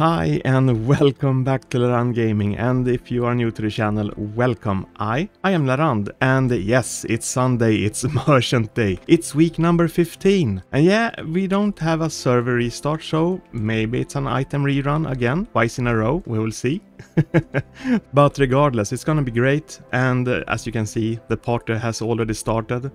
Hi and welcome back to Larand Gaming and if you are new to the channel, welcome. I, I am Larand and yes, it's Sunday, it's Merchant Day. It's week number 15 and yeah, we don't have a server restart so maybe it's an item rerun again, twice in a row, we will see. but regardless, it's gonna be great and uh, as you can see, the party has already started.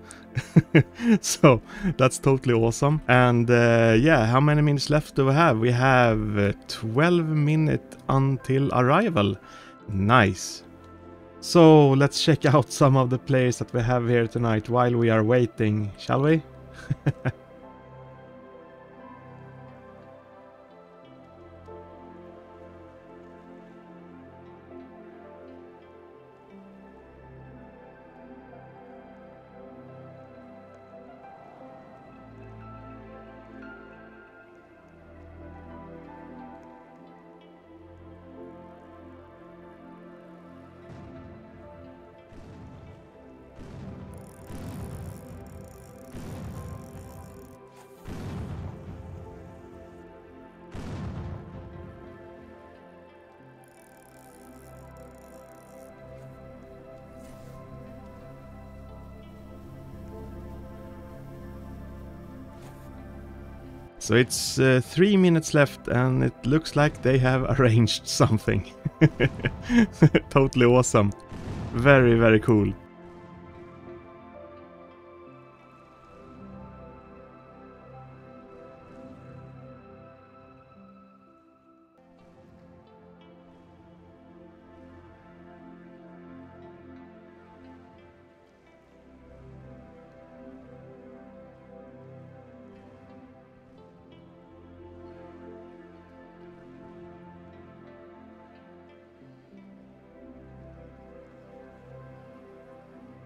so that's totally awesome. And uh, yeah, how many minutes left do we have? We have uh, 12 minutes until arrival. Nice. So let's check out some of the players that we have here tonight while we are waiting, shall we? So it's uh, three minutes left and it looks like they have arranged something. totally awesome. Very, very cool.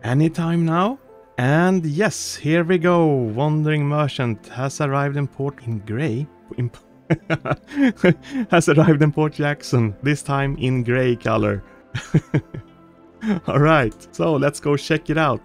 Anytime now? And yes, here we go. Wandering Merchant has arrived in port in grey. In has arrived in Port Jackson, this time in grey color. Alright, so let's go check it out.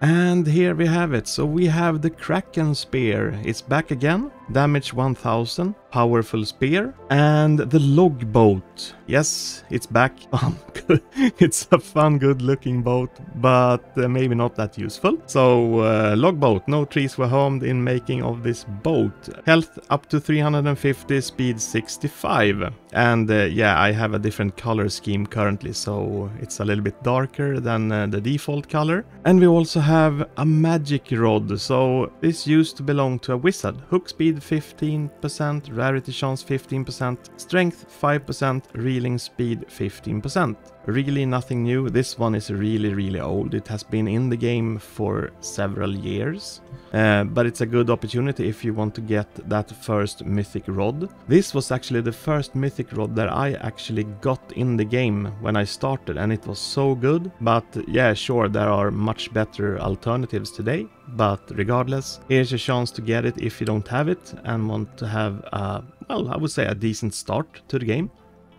And here we have it. So we have the Kraken Spear. It's back again. Damage 1000. Powerful Spear. And the Log Boat. Yes, it's back. it's a fun, good looking boat, but uh, maybe not that useful. So, uh, Log Boat. No trees were harmed in making of this boat. Health up to 350, speed 65. And uh, yeah, I have a different color scheme currently, so it's a little bit darker than uh, the default color. And we also have a magic rod. So this used to belong to a wizard. Hook speed 15%, rarity chance 15%, strength 5%, reeling speed 15%. Really nothing new. This one is really, really old. It has been in the game for several years. Uh, but it's a good opportunity if you want to get that first mythic rod. This was actually the first mythic rod that I actually got in the game when I started and it was so good. But yeah, sure, there are much better alternatives today. But regardless, here's a chance to get it if you don't have it and want to have a, well, I would say a decent start to the game.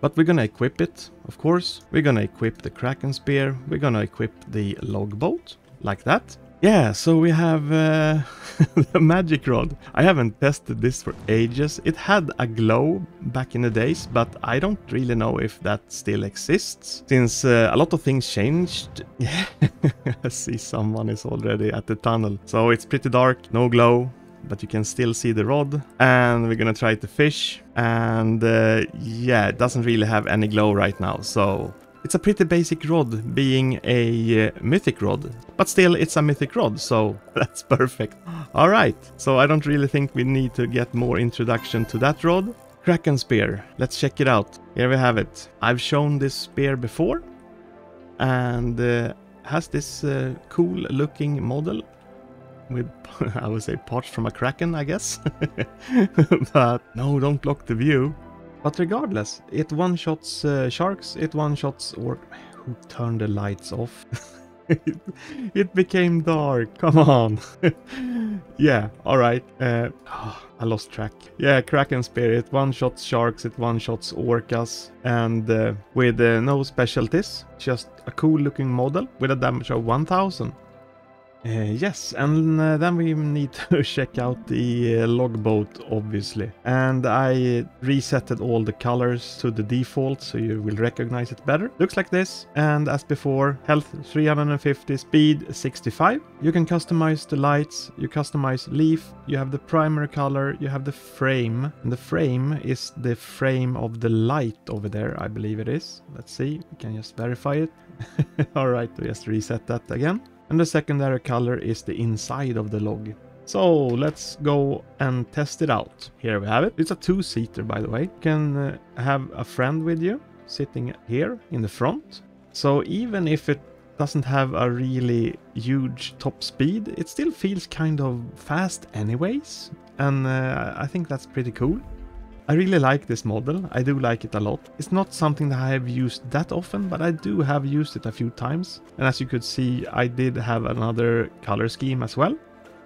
But we're gonna equip it, of course. We're gonna equip the Kraken Spear. We're gonna equip the Log Boat, like that. Yeah, so we have uh, the magic rod. I haven't tested this for ages. It had a glow back in the days, but I don't really know if that still exists. Since uh, a lot of things changed. I see someone is already at the tunnel. So it's pretty dark, no glow, but you can still see the rod. And we're gonna try to fish. And uh, yeah, it doesn't really have any glow right now, so it's a pretty basic rod, being a uh, mythic rod. But still, it's a mythic rod, so that's perfect. Alright, so I don't really think we need to get more introduction to that rod. Kraken Spear, let's check it out. Here we have it. I've shown this spear before, and uh, has this uh, cool looking model with, I would say, parts from a kraken, I guess. but no, don't block the view. But regardless, it one-shots uh, sharks, it one-shots or... Who turned the lights off? it, it, became dark, come on. yeah, alright. Uh, oh, I lost track. Yeah, Kraken Spirit, one-shots sharks, it one-shots orcas. And uh, with uh, no specialties, just a cool looking model with a damage of 1000. Uh, yes, and uh, then we need to check out the uh, logboat, obviously. And I resetted all the colors to the default, so you will recognize it better. Looks like this, and as before, health 350, speed 65. You can customize the lights, you customize leaf, you have the primary color, you have the frame. And the frame is the frame of the light over there, I believe it is. Let's see, we can just verify it. Alright, we just reset that again and the secondary color is the inside of the log. So let's go and test it out. Here we have it. It's a two-seater by the way. You can uh, have a friend with you sitting here in the front. So even if it doesn't have a really huge top speed, it still feels kind of fast anyways. And uh, I think that's pretty cool. I really like this model, I do like it a lot. It's not something that I have used that often, but I do have used it a few times. And as you could see, I did have another color scheme as well.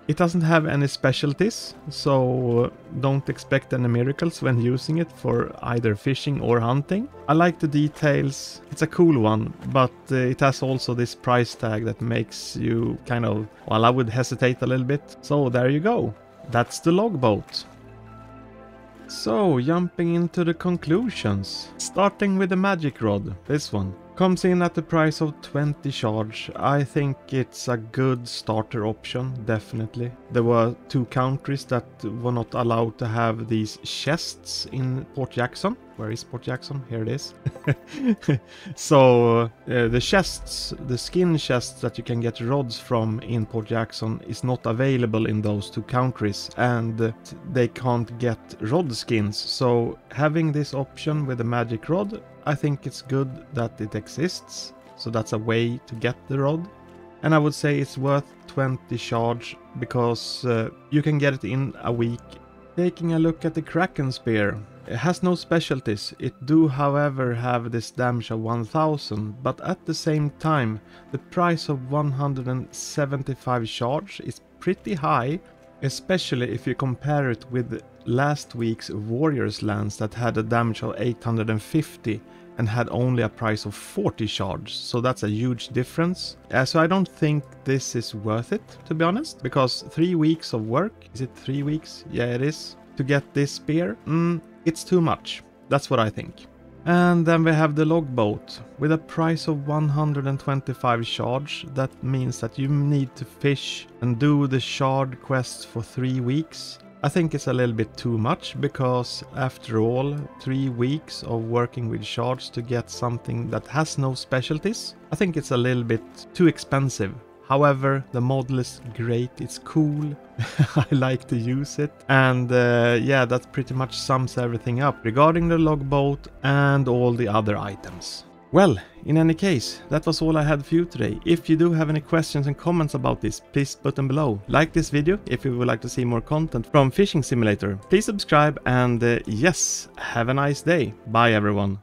It doesn't have any specialties, so don't expect any miracles when using it for either fishing or hunting. I like the details, it's a cool one, but uh, it has also this price tag that makes you kind of, well I would hesitate a little bit. So there you go, that's the logboat. So, jumping into the conclusions. Starting with the magic rod, this one. Comes in at the price of 20 shards. I think it's a good starter option, definitely. There were two countries that were not allowed to have these chests in Port Jackson. Where is Port Jackson? Here it is. so uh, the chests, the skin chests that you can get rods from in Port Jackson is not available in those two countries and they can't get rod skins. So having this option with the magic rod, I think it's good that it exists. So that's a way to get the rod. And I would say it's worth 20 shards because uh, you can get it in a week. Taking a look at the Kraken Spear, it has no specialties, it do however have this damage of 1000, but at the same time the price of 175 shards is pretty high, especially if you compare it with last week's Warriors Lance that had a damage of 850 and had only a price of 40 shards, so that's a huge difference. Uh, so I don't think this is worth it, to be honest, because three weeks of work, is it three weeks? Yeah, it is. To get this spear, mm, it's too much. That's what I think. And then we have the logboat. With a price of 125 shards, that means that you need to fish and do the shard quests for 3 weeks. I think it's a little bit too much because after all, 3 weeks of working with shards to get something that has no specialties, I think it's a little bit too expensive. However, the model is great, it's cool, I like to use it. And uh, yeah, that pretty much sums everything up regarding the logboat and all the other items. Well, in any case, that was all I had for you today. If you do have any questions and comments about this, please put them below. Like this video if you would like to see more content from Fishing Simulator. Please subscribe and uh, yes, have a nice day. Bye everyone.